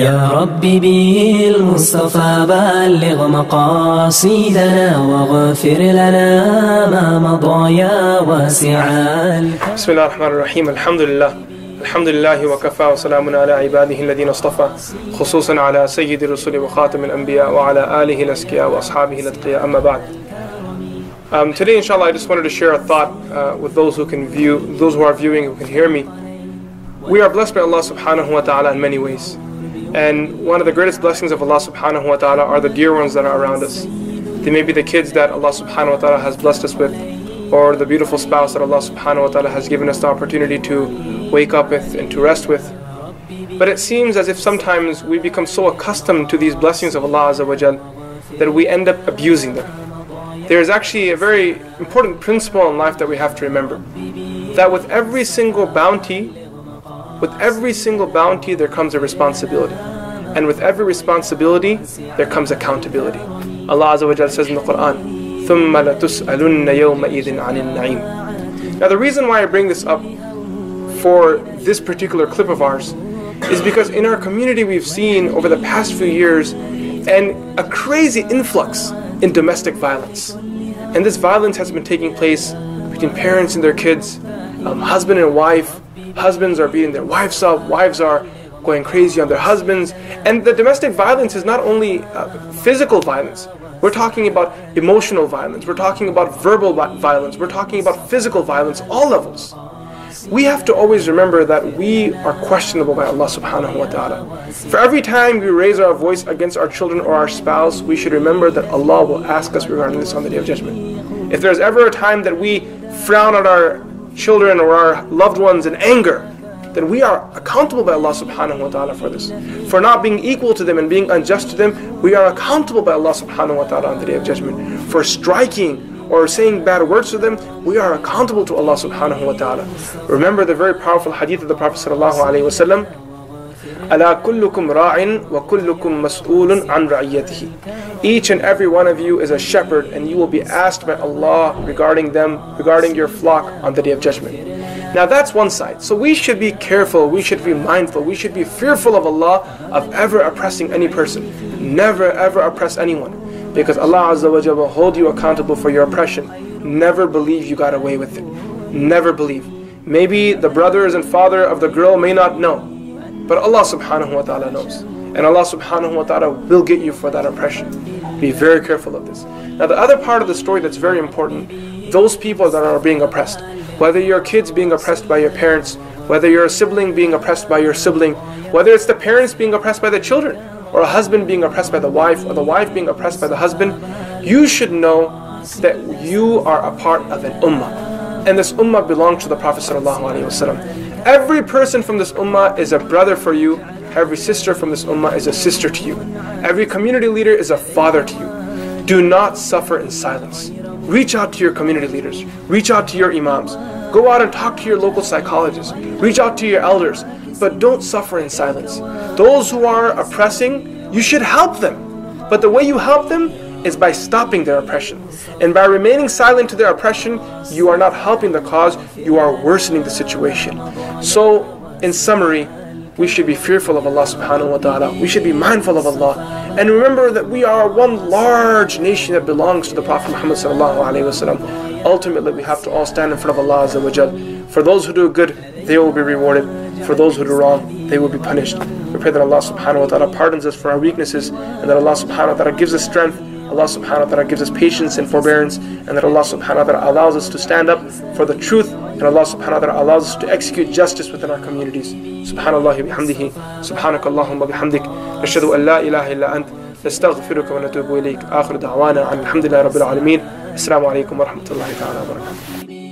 يا رب. بالمصطفى بلغ مقاصدنا واغفر لنا ما مضى يا واسع بسم الله الرحمن الرحيم. الحمد لله. الحمد لله وكفى وسلام على عباده الذين اصطفى خصوصا على سيد الرسل وخاتم الأنبياء وعلى آله الأزكياء وأصحابه الأتقياء. أما بعد um, Today inshallah I just wanted to share a thought uh, with those who can view, those who are viewing who can hear me. We are blessed by Allah subhanahu wa ta'ala in many ways. And one of the greatest blessings of Allah subhanahu wa ta'ala are the dear ones that are around us. They may be the kids that Allah subhanahu wa ta'ala has blessed us with, or the beautiful spouse that Allah subhanahu wa ta'ala has given us the opportunity to wake up with and to rest with. But it seems as if sometimes we become so accustomed to these blessings of Allah Azza that we end up abusing them. There is actually a very important principle in life that we have to remember. That with every single bounty with every single bounty, there comes a responsibility. And with every responsibility, there comes accountability. Allah Azza wa Jalla says in the Quran, ثُمَّ لَتُسْأَلُنَّ يَوْمَئِذٍ عَنِ النَّعِيمِ Now the reason why I bring this up for this particular clip of ours is because in our community we've seen over the past few years and a crazy influx in domestic violence. And this violence has been taking place between parents and their kids, um, husband and wife, Husbands are beating their wives up, wives are going crazy on their husbands. And the domestic violence is not only uh, physical violence, we're talking about emotional violence, we're talking about verbal violence, we're talking about physical violence, all levels. We have to always remember that we are questionable by Allah subhanahu wa ta'ala. For every time we raise our voice against our children or our spouse, we should remember that Allah will ask us regarding this on the day of judgment. If there's ever a time that we frown at our children or our loved ones in anger, then we are accountable by Allah subhanahu wa ta'ala for this. For not being equal to them and being unjust to them, we are accountable by Allah subhanahu wa ta'ala on the day of judgment. For striking or saying bad words to them, we are accountable to Allah subhanahu wa ta'ala. Remember the very powerful hadith of the Prophet sallallahu alaihi each and every one of you is a shepherd and you will be asked by Allah regarding them, regarding your flock on the day of judgment. Now that's one side. So we should be careful, we should be mindful, we should be fearful of Allah of ever oppressing any person. Never ever oppress anyone. Because Allah Azza wa will hold you accountable for your oppression. Never believe you got away with it. Never believe. Maybe the brothers and father of the girl may not know. But Allah subhanahu wa ta'ala knows. And Allah subhanahu wa ta'ala will get you for that oppression. Be very careful of this. Now the other part of the story that's very important, those people that are being oppressed, whether your kids being oppressed by your parents, whether you're a sibling being oppressed by your sibling, whether it's the parents being oppressed by the children, or a husband being oppressed by the wife, or the wife being oppressed by the husband, you should know that you are a part of an ummah. And this ummah belongs to the Prophet sallallahu alaihi wasallam. Every person from this ummah is a brother for you. Every sister from this ummah is a sister to you. Every community leader is a father to you. Do not suffer in silence. Reach out to your community leaders. Reach out to your imams. Go out and talk to your local psychologists. Reach out to your elders. But don't suffer in silence. Those who are oppressing, you should help them. But the way you help them is by stopping their oppression. And by remaining silent to their oppression, you are not helping the cause, you are worsening the situation. So, in summary, we should be fearful of Allah subhanahu wa ta'ala. We should be mindful of Allah. And remember that we are one large nation that belongs to the Prophet Muhammad sallallahu alayhi wa Ultimately, we have to all stand in front of Allah azza wa jal. For those who do good, they will be rewarded. For those who do wrong, they will be punished. We pray that Allah subhanahu wa ta'ala pardons us for our weaknesses and that Allah subhanahu wa ta'ala gives us strength Allah subhanahu wa ta'ala gives us patience and forbearance and that Allah subhanahu wa ta'ala allows us to stand up for the truth and Allah subhanahu wa ta'ala allows us to execute justice within our communities. Subhanallah bihamdihi, subhanak Allahumma bihamdik, nashadu an la ilaha illa ant, نستغفرك ونتوب إليك آخر دعوانا عن الحمد لله رب العالمين السلام عليكم ورحمة الله تعالى وبركاته